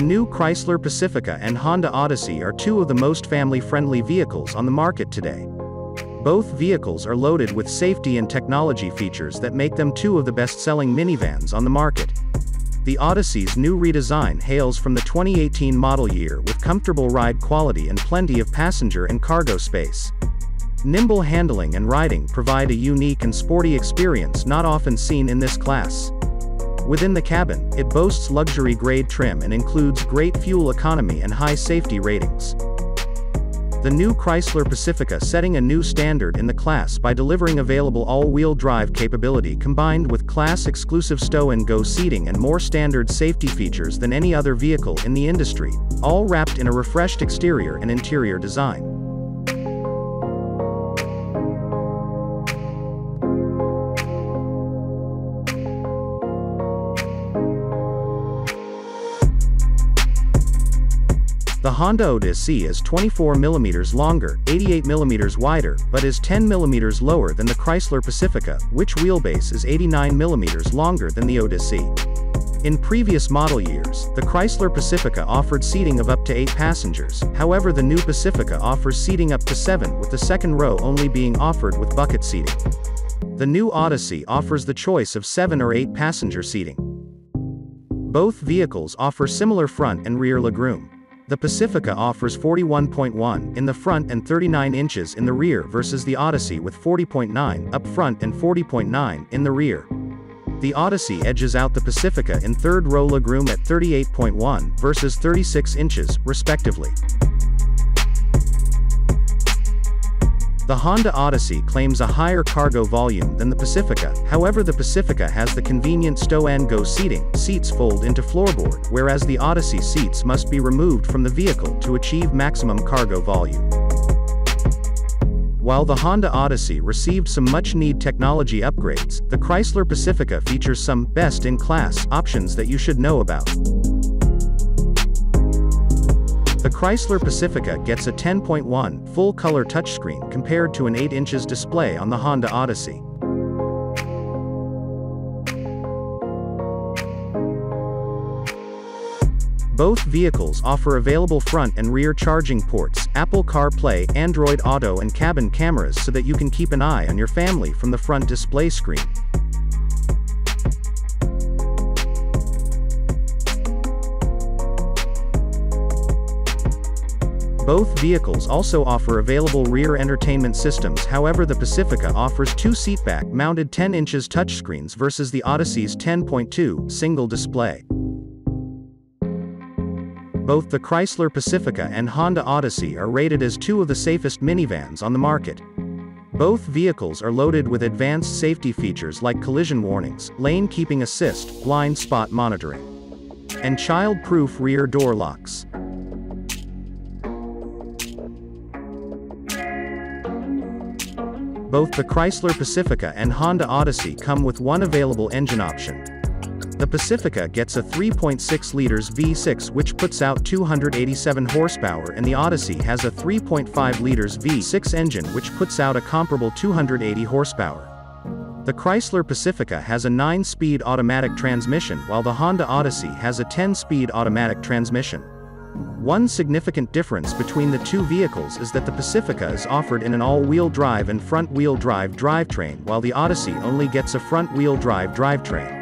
The new Chrysler Pacifica and Honda Odyssey are two of the most family-friendly vehicles on the market today. Both vehicles are loaded with safety and technology features that make them two of the best-selling minivans on the market. The Odyssey's new redesign hails from the 2018 model year with comfortable ride quality and plenty of passenger and cargo space. Nimble handling and riding provide a unique and sporty experience not often seen in this class. Within the cabin, it boasts luxury-grade trim and includes great fuel economy and high safety ratings. The new Chrysler Pacifica setting a new standard in the class by delivering available all-wheel drive capability combined with class-exclusive stow-and-go seating and more standard safety features than any other vehicle in the industry, all wrapped in a refreshed exterior and interior design. The Honda Odyssey is 24mm longer, 88mm wider, but is 10mm lower than the Chrysler Pacifica, which wheelbase is 89mm longer than the Odyssey. In previous model years, the Chrysler Pacifica offered seating of up to 8 passengers, however the new Pacifica offers seating up to 7 with the second row only being offered with bucket seating. The new Odyssey offers the choice of 7 or 8 passenger seating. Both vehicles offer similar front and rear legroom. The Pacifica offers 41.1 in the front and 39 inches in the rear versus the Odyssey with 40.9 up front and 40.9 in the rear. The Odyssey edges out the Pacifica in third row legroom at 38.1 versus 36 inches, respectively. The Honda Odyssey claims a higher cargo volume than the Pacifica, however the Pacifica has the convenient stow-and-go seating, seats fold into floorboard, whereas the Odyssey seats must be removed from the vehicle to achieve maximum cargo volume. While the Honda Odyssey received some much-need technology upgrades, the Chrysler Pacifica features some best-in-class options that you should know about. The Chrysler Pacifica gets a 10.1 full-color touchscreen compared to an 8 inches display on the Honda Odyssey. Both vehicles offer available front and rear charging ports, Apple CarPlay, Android Auto and cabin cameras so that you can keep an eye on your family from the front display screen. Both vehicles also offer available rear entertainment systems however the Pacifica offers two seatback mounted 10 inches touchscreens versus the Odyssey's 10.2 single display. Both the Chrysler Pacifica and Honda Odyssey are rated as two of the safest minivans on the market. Both vehicles are loaded with advanced safety features like collision warnings, lane keeping assist, blind spot monitoring, and child-proof rear door locks. Both the Chrysler Pacifica and Honda Odyssey come with one available engine option. The Pacifica gets a 3.6 liters V6 which puts out 287 horsepower and the Odyssey has a 3.5 liters V6 engine which puts out a comparable 280 horsepower. The Chrysler Pacifica has a 9-speed automatic transmission while the Honda Odyssey has a 10-speed automatic transmission. One significant difference between the two vehicles is that the Pacifica is offered in an all-wheel drive and front-wheel drive drivetrain while the Odyssey only gets a front-wheel drive drivetrain.